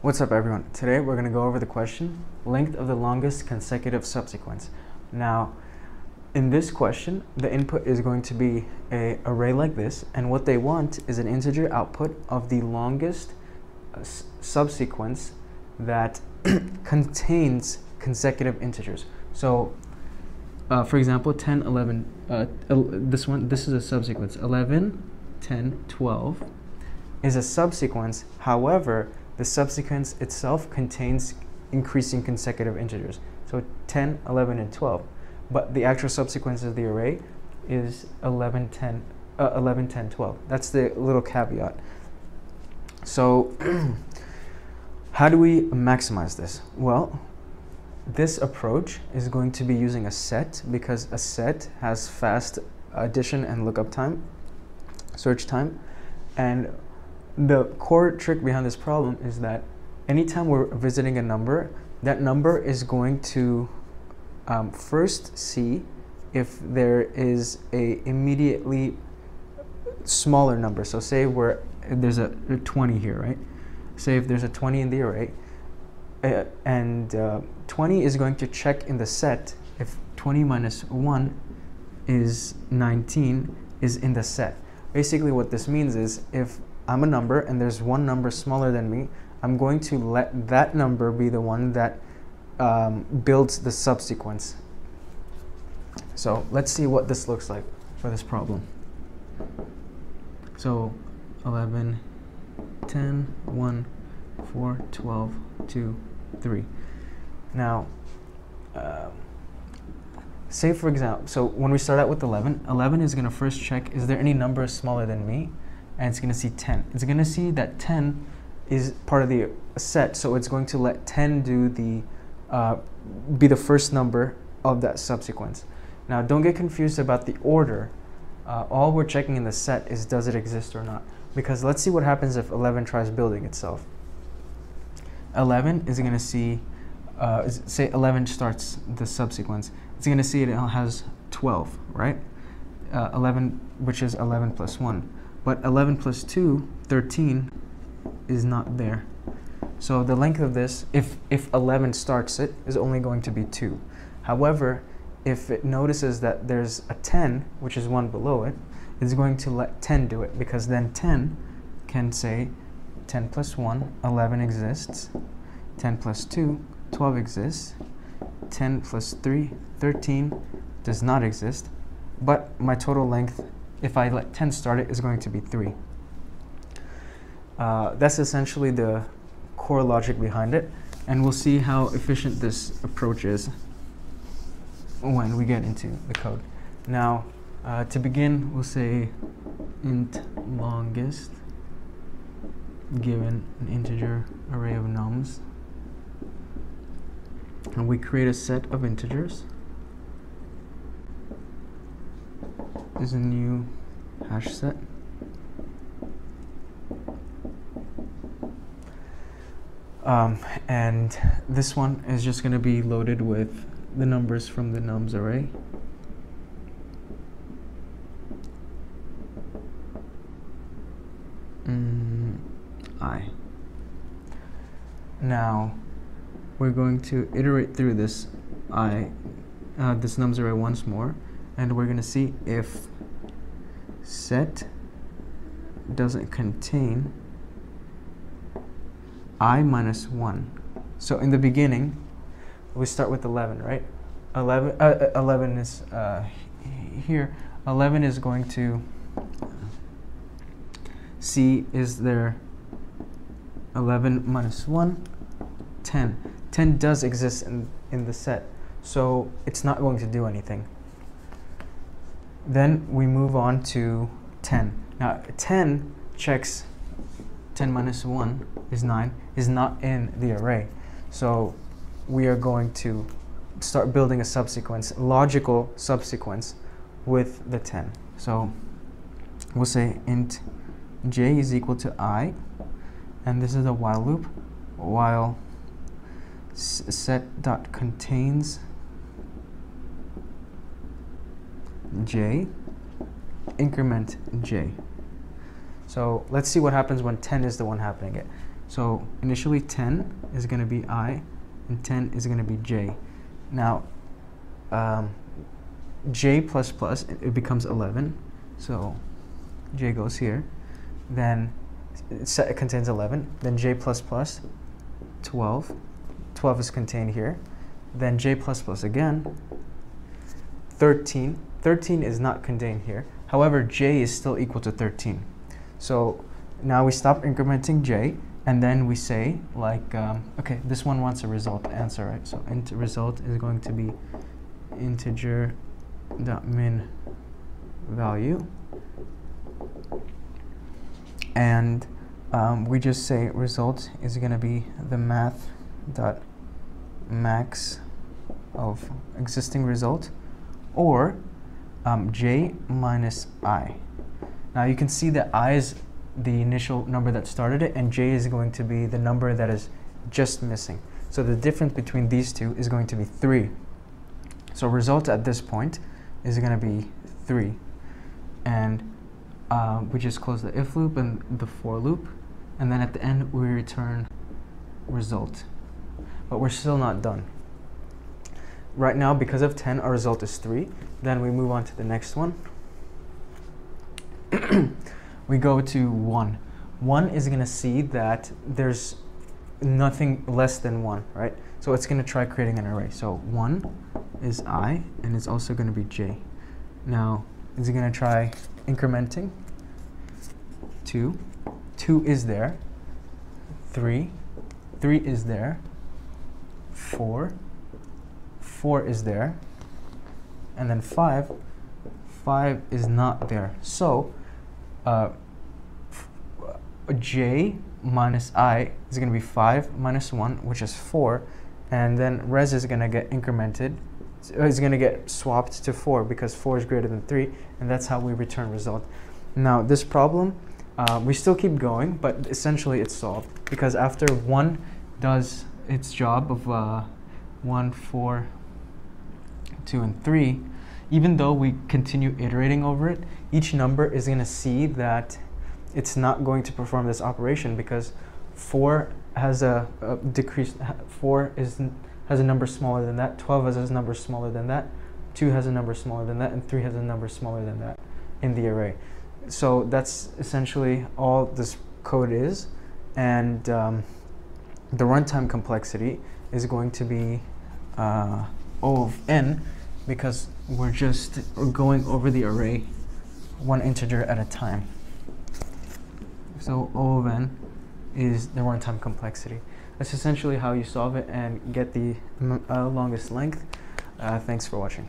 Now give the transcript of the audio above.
What's up everyone? Today we're going to go over the question, length of the longest consecutive subsequence. Now, in this question, the input is going to be a array like this, and what they want is an integer output of the longest uh, subsequence that contains consecutive integers. So, uh, for example, 10, 11, uh, this one, this is a subsequence, 11, 10, 12 is a subsequence. However, the subsequence itself contains increasing consecutive integers. So 10, 11, and 12. But the actual subsequence of the array is 11, 10, uh, 11, 10, 12. That's the little caveat. So how do we maximize this? Well, this approach is going to be using a set because a set has fast addition and lookup time, search time, and the core trick behind this problem is that anytime we're visiting a number, that number is going to um, first see if there is a immediately smaller number. So say we're there's a, a 20 here, right? Say if there's a 20 in the array, uh, and uh, 20 is going to check in the set if 20 minus 1 is 19 is in the set. Basically what this means is if I'm a number and there's one number smaller than me, I'm going to let that number be the one that um, builds the subsequence. So let's see what this looks like for this problem. So 11, 10, 1, 4, 12, 2, 3. Now, uh, say for example, so when we start out with 11, 11 is going to first check, is there any number smaller than me? And it's going to see 10. It's going to see that 10 is part of the set, so it's going to let 10 do the uh, be the first number of that subsequence. Now, don't get confused about the order. Uh, all we're checking in the set is does it exist or not. Because let's see what happens if 11 tries building itself. 11 is going to see, uh, say 11 starts the subsequence. It's going to see it has 12, right? Uh, 11, which is 11 plus 1. But 11 plus 2, 13, is not there. So the length of this, if, if 11 starts it, is only going to be 2. However, if it notices that there's a 10, which is one below it, it's going to let 10 do it because then 10 can say 10 plus 1, 11 exists, 10 plus 2, 12 exists, 10 plus 3, 13 does not exist, but my total length if I let 10 start it, is going to be 3. Uh, that's essentially the core logic behind it, and we'll see how efficient this approach is when we get into the code. Now, uh, to begin, we'll say int longest given an integer array of nums. And we create a set of integers. Is a new hash set. Um, and this one is just going to be loaded with the numbers from the nums array. Mm, I. Now, we're going to iterate through this I, uh, this nums array once more and we're going to see if set doesn't contain i minus 1. So in the beginning, we start with 11, right? 11, uh, uh 11 is uh, here. 11 is going to see is there 11 minus 1, 10. 10 does exist in, in the set, so it's not going to do anything. Then we move on to 10. Now 10 checks 10 minus 1 is 9, is not in the array. So we are going to start building a subsequence, logical subsequence with the 10. So we'll say int j is equal to i, and this is a while loop, while set dot contains j, increment j. So let's see what happens when 10 is the one happening it. So initially 10 is going to be i, and 10 is going to be j. Now, um, j plus plus, it, becomes 11. So j goes here. Then it contains 11. Then j plus plus, 12. 12 is contained here. Then j plus plus again, 13. 13 is not contained here. However, j is still equal to 13. So now we stop incrementing j, and then we say, like, um, okay, this one wants a result answer, right? So int result is going to be integer dot min value. And um, we just say result is going to be the math dot max of existing result or um, j minus i. Now you can see that i is the initial number that started it and j is going to be the number that is just missing. So the difference between these two is going to be 3. So result at this point is going to be 3. And uh, we just close the if loop and the for loop. And then at the end, we return result. But we're still not done. Right now, because of 10, our result is 3. Then we move on to the next one. we go to 1. 1 is going to see that there's nothing less than 1, right? So it's going to try creating an array. So 1 is i, and it's also going to be j. Now, is it going to try incrementing. 2. 2 is there. 3. 3 is there. 4. 4 is there. And then 5. 5 is not there. So, uh, j minus i is going to be 5 minus 1, which is 4. And then res is going to get incremented. It's going to get swapped to 4 because 4 is greater than 3. And that's how we return result. Now, this problem, uh, we still keep going, but essentially it's solved. Because after 1 does its job of uh, 1, 4, 2, and 3, even though we continue iterating over it, each number is going to see that it's not going to perform this operation because 4 has a, a decrease, 4 is, has a number smaller than that, 12 has a number smaller than that, 2 has a number smaller than that, and 3 has a number smaller than that in the array. So that's essentially all this code is. And um, the runtime complexity is going to be uh, O of n because we're just going over the array one integer at a time. So O of n is the runtime complexity. That's essentially how you solve it and get the uh, longest length. Uh, thanks for watching.